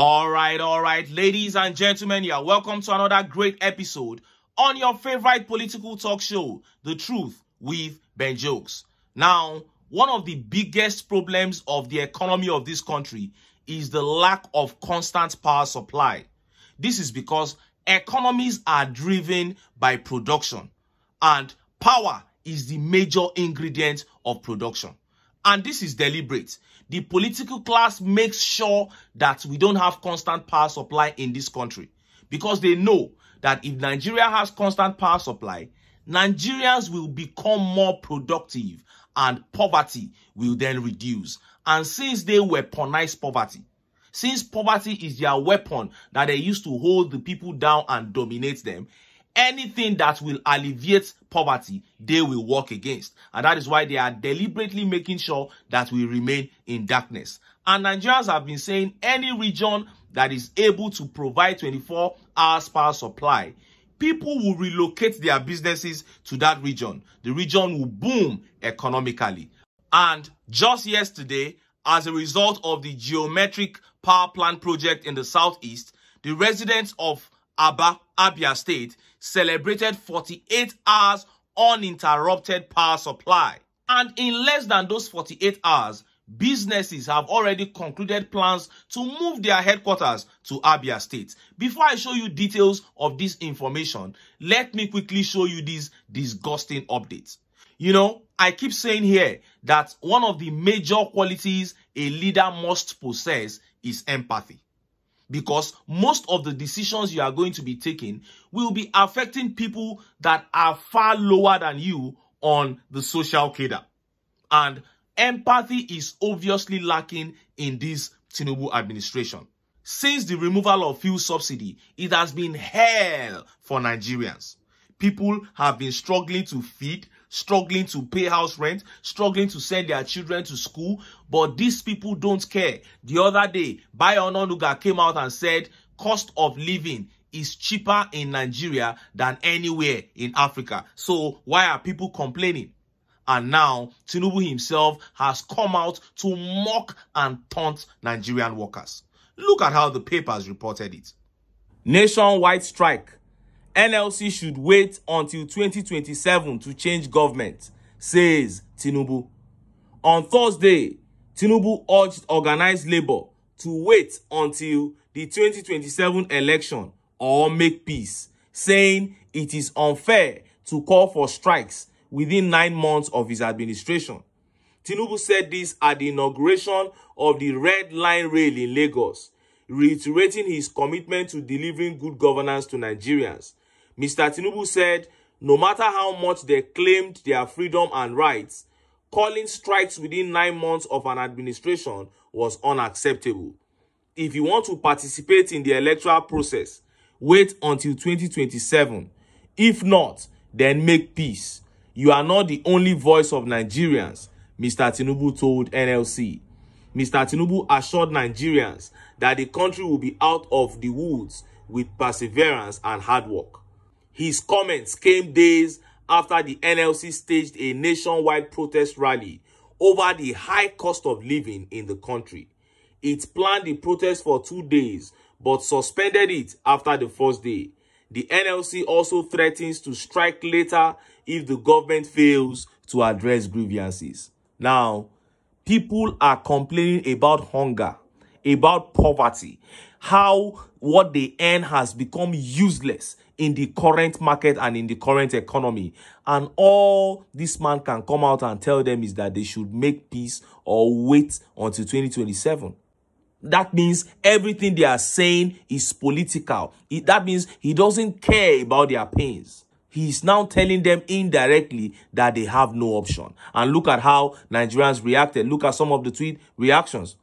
All right, all right, ladies and gentlemen, you are welcome to another great episode on your favorite political talk show, The Truth with Ben Jokes. Now, one of the biggest problems of the economy of this country is the lack of constant power supply. This is because economies are driven by production and power is the major ingredient of production. And this is deliberate. The political class makes sure that we don't have constant power supply in this country because they know that if Nigeria has constant power supply, Nigerians will become more productive and poverty will then reduce. And since they weaponize poverty, since poverty is their weapon that they use to hold the people down and dominate them, anything that will alleviate poverty, they will work against. And that is why they are deliberately making sure that we remain in darkness. And Nigerians have been saying any region that is able to provide 24 hours power supply, people will relocate their businesses to that region. The region will boom economically. And just yesterday, as a result of the geometric power plant project in the southeast, the residents of Aba, Abia State, celebrated 48 hours uninterrupted power supply. And in less than those 48 hours, businesses have already concluded plans to move their headquarters to Abia State. Before I show you details of this information, let me quickly show you these disgusting updates. You know, I keep saying here that one of the major qualities a leader must possess is empathy because most of the decisions you are going to be taking will be affecting people that are far lower than you on the social cadre. And empathy is obviously lacking in this Tinubu administration. Since the removal of fuel subsidy, it has been hell for Nigerians. People have been struggling to feed, struggling to pay house rent, struggling to send their children to school, but these people don't care. The other day, Bayo Onanuga came out and said cost of living is cheaper in Nigeria than anywhere in Africa. So why are people complaining? And now, Tinubu himself has come out to mock and taunt Nigerian workers. Look at how the papers reported it. Nationwide strike NLC should wait until 2027 to change government, says Tinubu. On Thursday, Tinubu urged organized labor to wait until the 2027 election or make peace, saying it is unfair to call for strikes within nine months of his administration. Tinubu said this at the inauguration of the Red Line Rail in Lagos, reiterating his commitment to delivering good governance to Nigerians Mr. Tinubu said no matter how much they claimed their freedom and rights, calling strikes within nine months of an administration was unacceptable. If you want to participate in the electoral process, wait until 2027. If not, then make peace. You are not the only voice of Nigerians, Mr. Tinubu told NLC. Mr. Tinubu assured Nigerians that the country will be out of the woods with perseverance and hard work. His comments came days after the NLC staged a nationwide protest rally over the high cost of living in the country. It planned the protest for two days but suspended it after the first day. The NLC also threatens to strike later if the government fails to address grievances. Now, people are complaining about hunger, about poverty, how what they earn has become useless in the current market and in the current economy. And all this man can come out and tell them is that they should make peace or wait until 2027. That means everything they are saying is political. It, that means he doesn't care about their pains. He's now telling them indirectly that they have no option. And look at how Nigerians reacted. Look at some of the tweet reactions.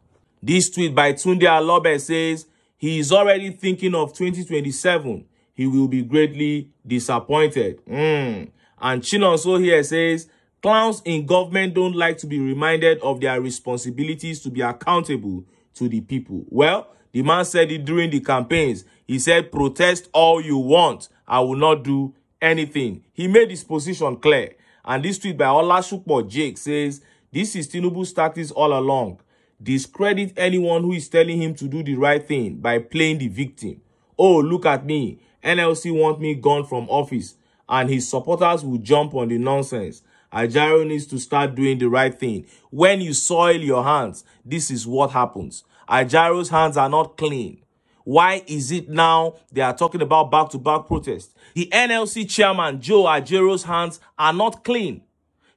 This tweet by Tunde Alobe says, he is already thinking of 2027 he will be greatly disappointed. Mm. And Chinonso here says, clowns in government don't like to be reminded of their responsibilities to be accountable to the people. Well, the man said it during the campaigns. He said, protest all you want. I will not do anything. He made his position clear. And this tweet by Olashukpo Jake says, this is Tinubu's tactics all along. Discredit anyone who is telling him to do the right thing by playing the victim. Oh, look at me. NLC want me gone from office and his supporters will jump on the nonsense. Ajaero needs to start doing the right thing. When you soil your hands, this is what happens. Ajaero's hands are not clean. Why is it now they are talking about back-to-back -back protests? The NLC chairman, Joe Ajaero's hands are not clean.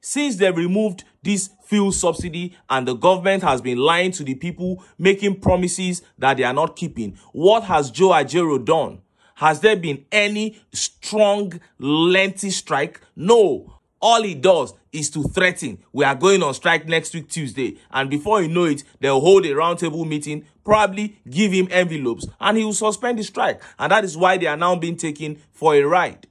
Since they removed this fuel subsidy and the government has been lying to the people, making promises that they are not keeping, what has Joe Ajaero done? Has there been any strong, lengthy strike? No. All he does is to threaten. We are going on strike next week, Tuesday. And before you know it, they'll hold a roundtable meeting, probably give him envelopes, and he will suspend the strike. And that is why they are now being taken for a ride.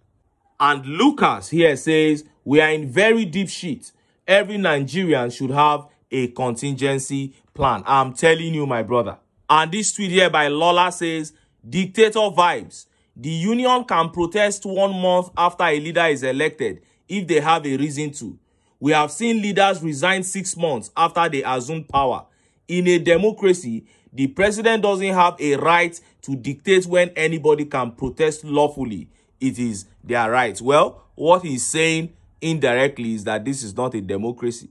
And Lucas here says, we are in very deep shit. Every Nigerian should have a contingency plan. I'm telling you, my brother. And this tweet here by Lola says, dictator vibes. The union can protest one month after a leader is elected if they have a reason to. We have seen leaders resign six months after they assumed power. In a democracy, the president doesn't have a right to dictate when anybody can protest lawfully. It is their right. Well, what he's saying indirectly is that this is not a democracy.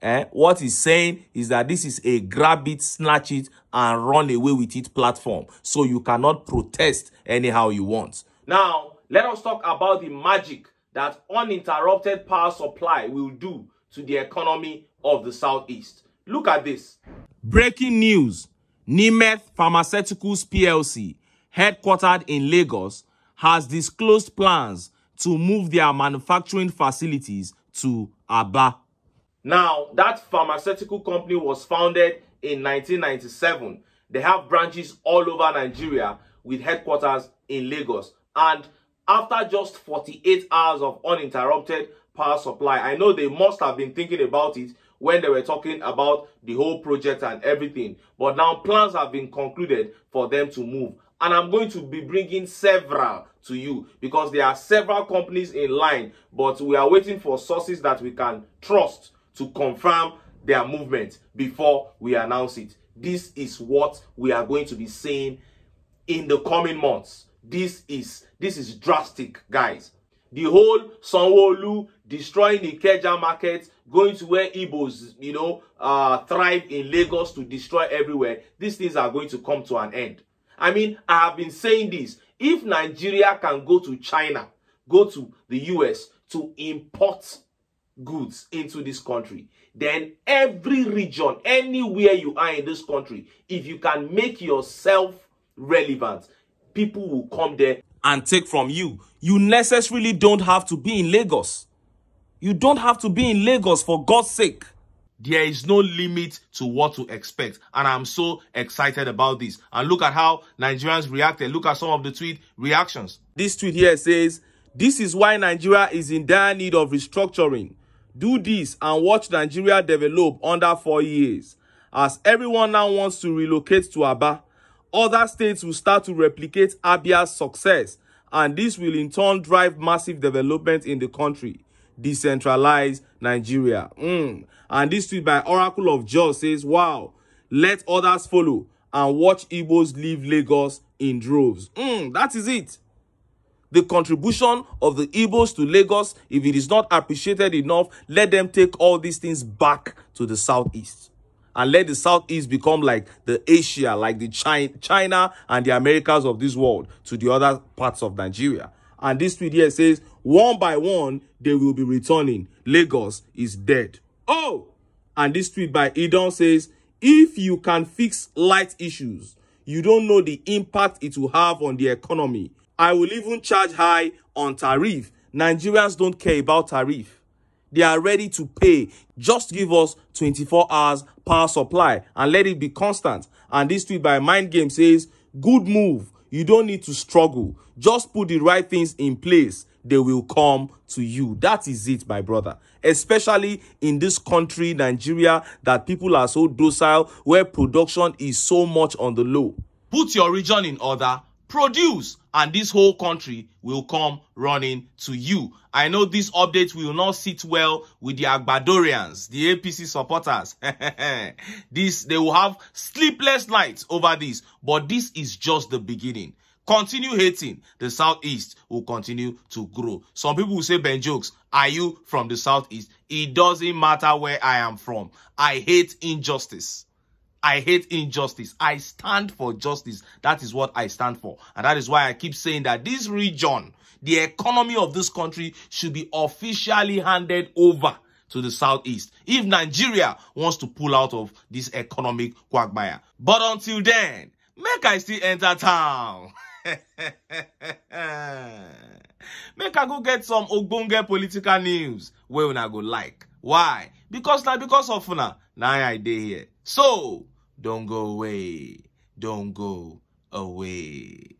Eh? What he's saying is that this is a grab it, snatch it, and run away with it platform. So you cannot protest anyhow you want. Now, let us talk about the magic that uninterrupted power supply will do to the economy of the Southeast. Look at this. Breaking news. Nemeth Pharmaceuticals PLC, headquartered in Lagos, has disclosed plans to move their manufacturing facilities to Aba. Now, that pharmaceutical company was founded in 1997. They have branches all over Nigeria with headquarters in Lagos. And after just 48 hours of uninterrupted power supply. I know they must have been thinking about it when they were talking about the whole project and everything. But now plans have been concluded for them to move. And I'm going to be bringing several to you because there are several companies in line. But we are waiting for sources that we can trust to confirm their movement before we announce it. This is what we are going to be seeing in the coming months. This is this is drastic, guys. The whole Sanwo-Olu destroying the Keja market, going to where Igbos, you know, uh, thrive in Lagos to destroy everywhere. These things are going to come to an end. I mean, I have been saying this. If Nigeria can go to China, go to the US to import goods into this country, then every region, anywhere you are in this country, if you can make yourself relevant, people will come there and take from you. You necessarily don't have to be in Lagos. You don't have to be in Lagos for God's sake. There is no limit to what to expect. And I'm so excited about this. And look at how Nigerians reacted. Look at some of the tweet reactions. This tweet here says, this is why Nigeria is in dire need of restructuring. Do this and watch Nigeria develop under four years. As everyone now wants to relocate to Aba, other states will start to replicate Abia's success, and this will in turn drive massive development in the country. Decentralize Nigeria. Mm. And this tweet by Oracle of Jos says, wow, let others follow and watch Igbos leave Lagos in droves. Mm, that is it. The contribution of the Igbos to Lagos, if it is not appreciated enough, let them take all these things back to the southeast and let the Southeast become like the Asia, like the China and the Americas of this world to the other parts of Nigeria. And this tweet here says, one by one, they will be returning. Lagos is dead. Oh! And this tweet by Edon says, if you can fix light issues, you don't know the impact it will have on the economy. I will even charge high on tariff. Nigerians don't care about tariff. They are ready to pay. Just give us 24 hours power supply and let it be constant. And this tweet by Mind Game says, good move. You don't need to struggle. Just put the right things in place. They will come to you. That is it, my brother. Especially in this country, Nigeria, that people are so docile, where production is so much on the low. Put your region in order produce and this whole country will come running to you. I know this update will not sit well with the Agbadorians, the APC supporters. this, they will have sleepless nights over this, but this is just the beginning. Continue hating, the Southeast will continue to grow. Some people will say, Ben Jokes, are you from the Southeast? It doesn't matter where I am from. I hate injustice. I hate injustice. I stand for justice. That is what I stand for. And that is why I keep saying that this region, the economy of this country should be officially handed over to the southeast if Nigeria wants to pull out of this economic quagmire. But until then, make I still enter town. make I go get some ogbonge political news wey una go like. Why? Because now, because of una, na I here. So, don't go away. Don't go away.